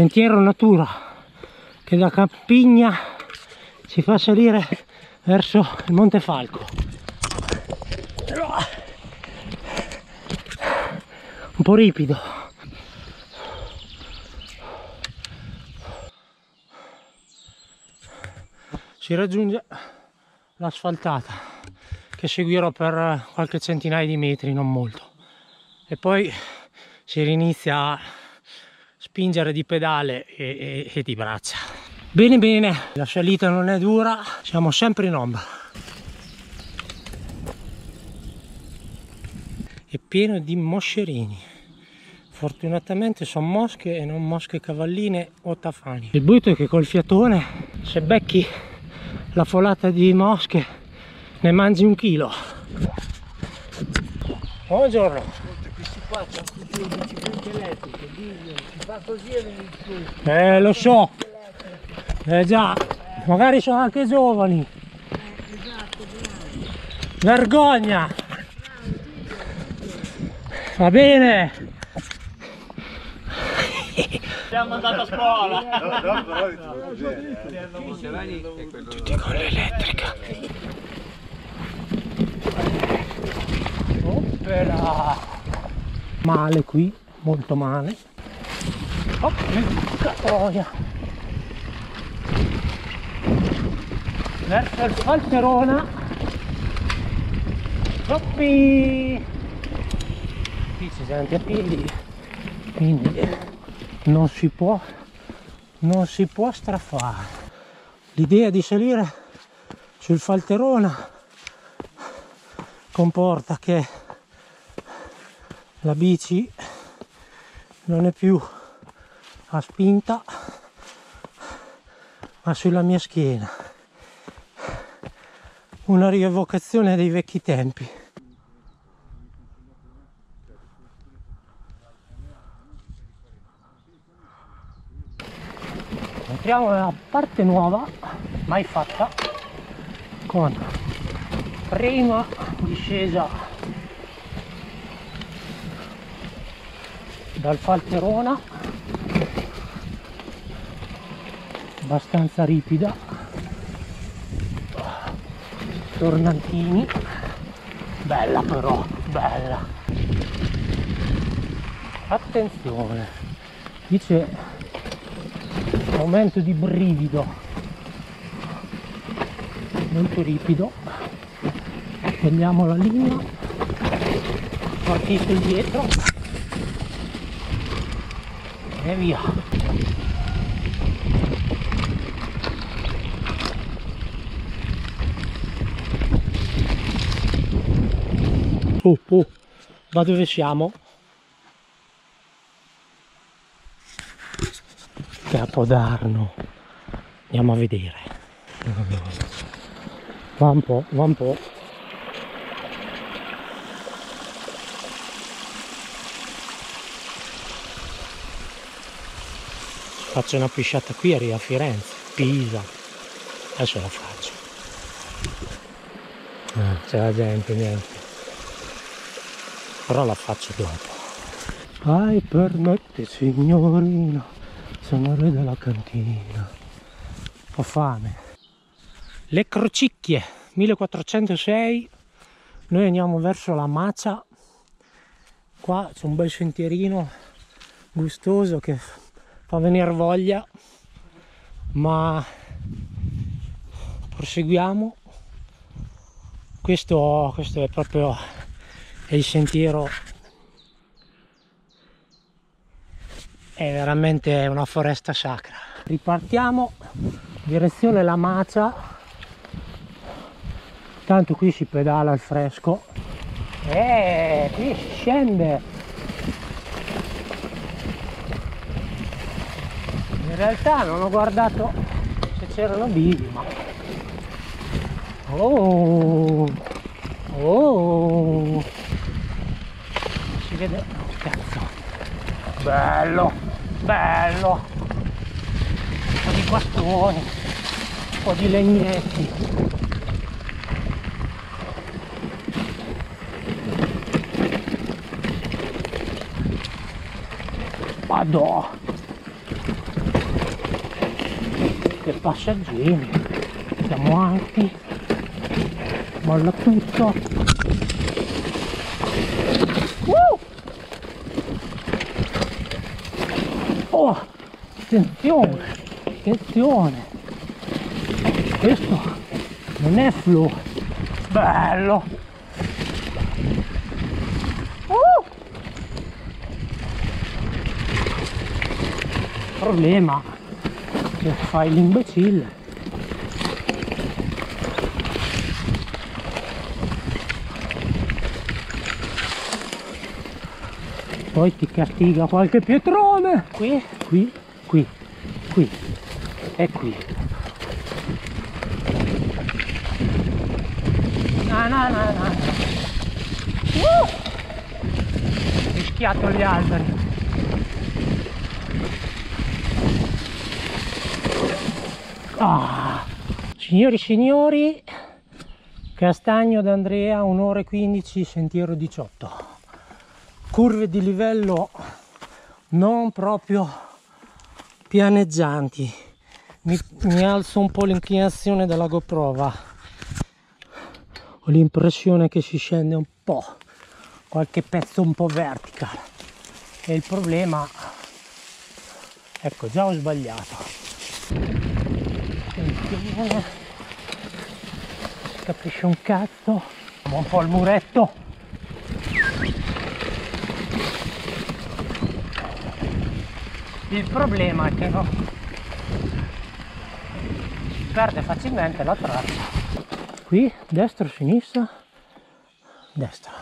sentiero natura che da Campigna ci fa salire verso il Monte Falco. Un po' ripido. Si raggiunge l'asfaltata che seguirò per qualche centinaio di metri, non molto. E poi si rinizia spingere di pedale e, e, e di braccia. Bene bene, la salita non è dura, siamo sempre in ombra. È pieno di moscerini. Fortunatamente sono mosche e non mosche cavalline o tafani. Il brutto è che col fiatone, se becchi la folata di mosche, ne mangi un chilo. Buongiorno qua c'è biciclette elettriche, si fa così e vieni su. Eh, lo so. Eh già, magari sono anche giovani. Esatto. Vergogna! Va bene! Siamo andati a scuola. Tutti con l'elettrica. Oppera! Male qui, molto male. Oh, porca troia! Verso il Falterona. Troppi! Qui si sente a piedi, quindi non si può, non si può strafare. L'idea di salire sul Falterona comporta che la bici non è più a spinta ma sulla mia schiena. Una rievocazione dei vecchi tempi. Entriamo nella parte nuova mai fatta con prima discesa dal Falterona. Abbastanza ripida. Tornantini. Bella però bella. Attenzione dice momento di brivido. Molto ripido. Prendiamo la linea. Partito indietro e via oh, oh. ma dove siamo? Capodarno andiamo a vedere va un po' va un po' faccio una pisciata qui arriva a Firenze Pisa. Adesso la faccio. Ah, c'è la gente niente. Però la faccio dopo. Ai permette signorina sono re della cantina. Ho fame. Le crocicchie 1406 noi andiamo verso la Macia. Qua c'è un bel sentierino gustoso che fa venire voglia ma proseguiamo. Questo, questo è proprio è il sentiero. È veramente una foresta sacra. Ripartiamo direzione la Macia tanto qui si pedala al fresco. E qui si scende realtà non ho guardato se c'erano bivi ma oh! Oh! Si vede cazzo. Bello bello. Un po' di bastoni un po' di legnetti. Madò che passeggini siamo alti. Molla tutto. Uh! oh attenzione attenzione. Questo non è flu bello. Uh! problema che fai l'imbecille. Poi ti castiga qualche pietrone. Qui? Qui qui qui. E qui. Na na na na uh! rischiato gli alberi Ah, signori e signori, Castagno d'Andrea, 1 ora e 15, sentiero 18. Curve di livello non proprio pianeggianti. Mi, mi alzo un po' l'inclinazione della GoPro, va. Ho l'impressione che si scende un po', qualche pezzo un po' vertical. E il problema, ecco, già ho sbagliato si capisce un cazzo. Un po' il muretto. Il problema è che no, si perde facilmente la traccia. Qui destra sinistra. Destra.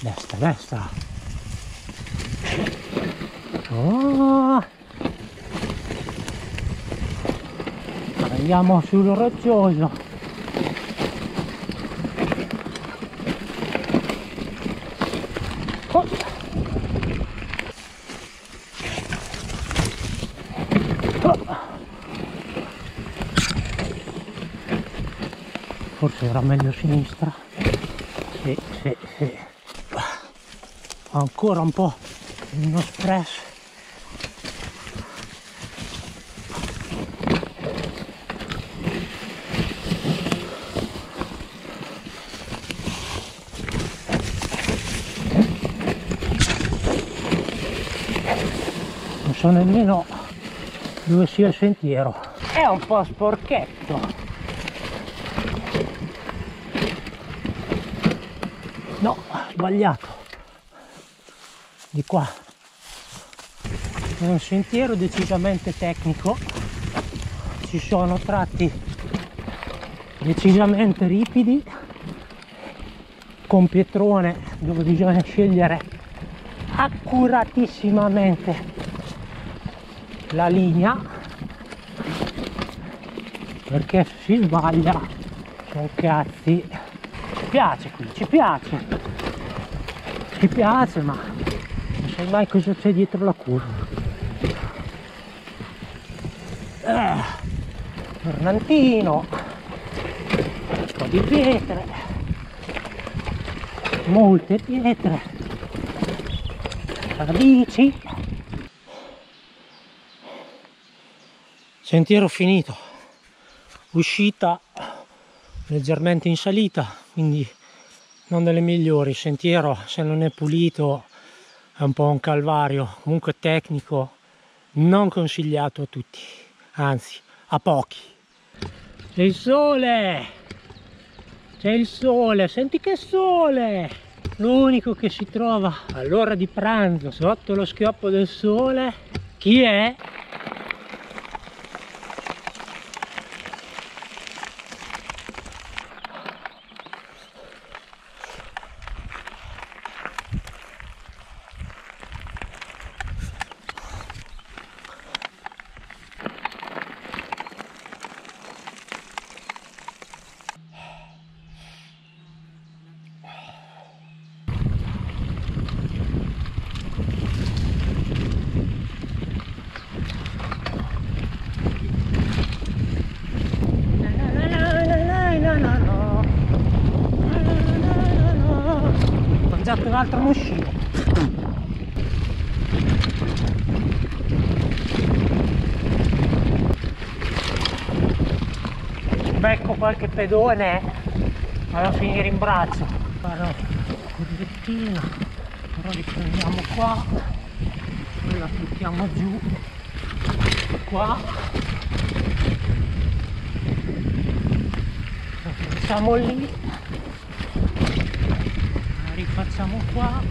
Destra destra oh andiamo sul roccioso oh. Forse era meglio sinistra sì, sì, sì. ancora un po' uno stress so nemmeno dove sia il sentiero. È un po' sporchetto. No sbagliato. Di qua. È un sentiero decisamente tecnico. Ci sono tratti decisamente ripidi con pietrone dove bisogna scegliere accuratissimamente la linea perché si sbaglia. Sono cazzi. Ci piace qui ci piace. Ci piace ma non sai mai cosa c'è dietro la curva. Eh, Fernantino un po' di pietre. Molte pietre. Radici sentiero finito. Uscita leggermente in salita quindi non delle migliori. Il sentiero se non è pulito è un po' un calvario. Comunque tecnico non consigliato a tutti. Anzi a pochi. C'è il sole! C'è il sole! Senti che sole! L'unico che si trova all'ora di pranzo sotto lo schioppo del sole chi è? Mangiato un altro muscino. Becco qualche pedone vado a finire in braccio. Farò un direttino però riprendiamo qua poi la buttiamo giù qua. La facciamo lì la rifacciamo qua.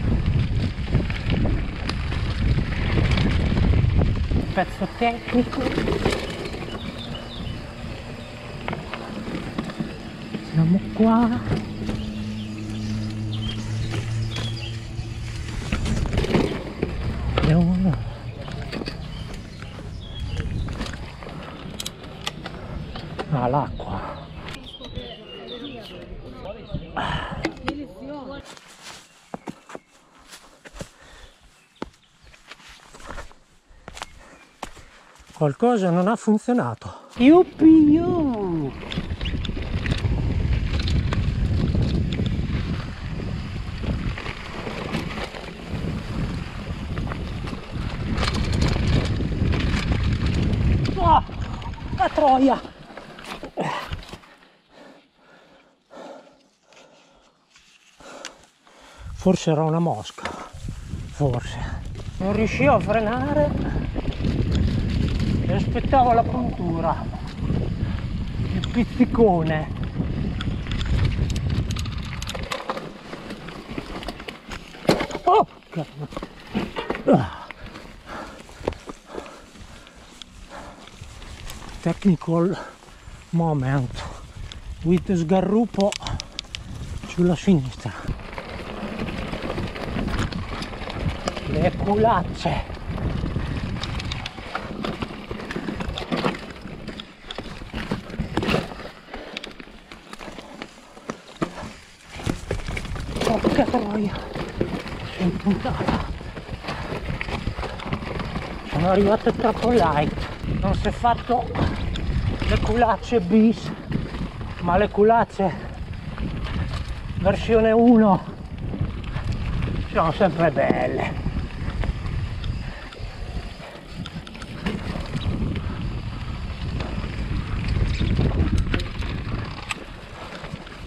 Pezzo tecnico. Siamo qua qualcosa non ha funzionato Yuppi yu! Oh, la troia! Forse era una mosca, forse. Non riuscivo a frenare aspettavo la puntura, il pizzicone. Oh! Technical moment with sgarrupo sulla sinistra. Le culacce. Porca troia, sono puntata. Sono arrivato troppo light, non si è fatto le culacce bis, ma le culacce versione 1 sono sempre belle.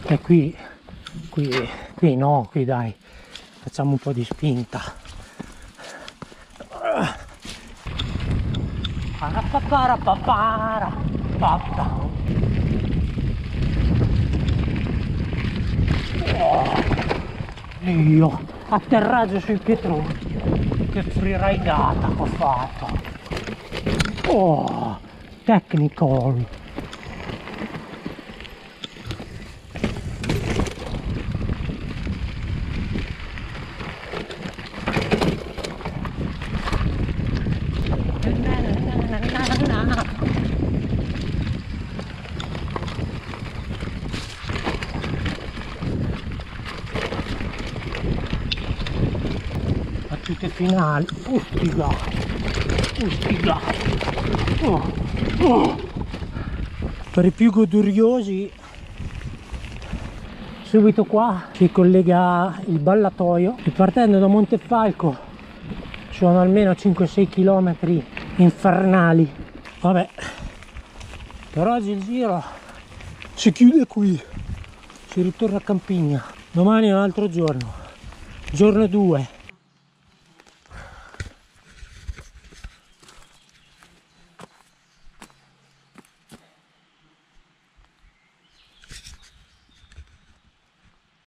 E qui, qui, qui no, qui dai, facciamo un po' di spinta. Oh, Dio, atterraggio sui pietroni. Che freeridata che ho fatto. Oh, technical. Battute finali. Fustiga fustiga oh, oh. per i più goduriosi subito qua si collega il ballatoio. E partendo da Montefalco sono almeno 5-6 km infernali. Vabbè. Per oggi il giro si chiude qui. Si ritorna a Campigna. Domani è un altro giorno. Giorno 2